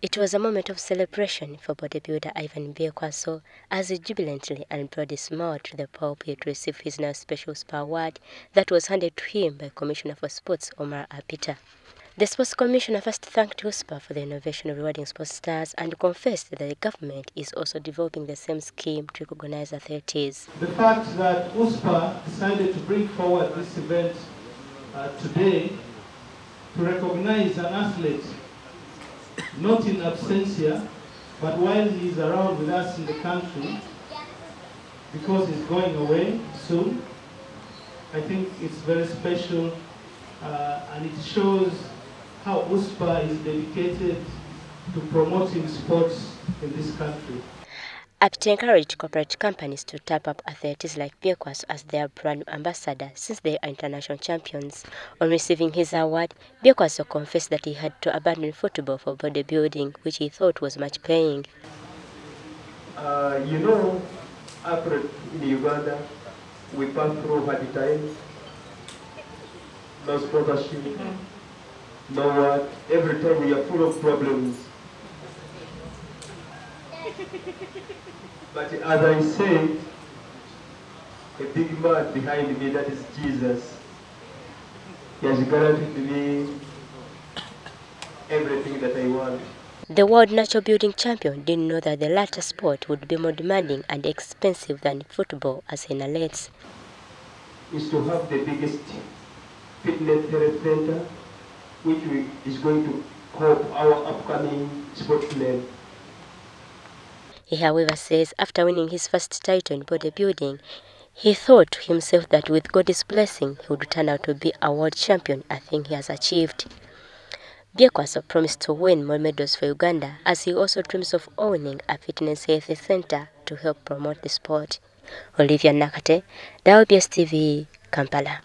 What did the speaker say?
It was a moment of celebration for bodybuilder Ivan Biekwaso as he jubilantly and proudly smiled to the pulpit to receive his now special spa Award that was handed to him by Commissioner for Sports Omar Apita. The Sports Commissioner first thanked USPA for the innovation of rewarding sports stars and confessed that the government is also developing the same scheme to recognize athletes. The fact that USPA decided to bring forward this event uh, today to recognize an athlete not in absentia, but while he is around with us in the country, because he's going away soon. I think it's very special uh, and it shows how USPA is dedicated to promoting sports in this country. Apita encouraged corporate companies to tap up athletes like Byekwaso as their brand ambassador since they are international champions. On receiving his award, Byekwaso confessed that he had to abandon football for bodybuilding, which he thought was much paying. Uh, you know, April in Uganda, we pass through hard times, no sponsorship, no what. Every time we are full of problems. But as I said, a big man behind me, that is Jesus. He has guaranteed me everything that I want. The world natural building champion didn't know that the latter sport would be more demanding and expensive than football, as he narrates. Is to have the biggest fitness center, which we, is going to help our upcoming sportsmen He, however, says after winning his first title in bodybuilding, he thought to himself that with God's blessing, he would turn out to be a world champion, a thing he has achieved. Byekwaso promised to win more medals for Uganda, as he also dreams of owning a fitness health center to help promote the sport. Olivia Nakate, WBS TV, Kampala.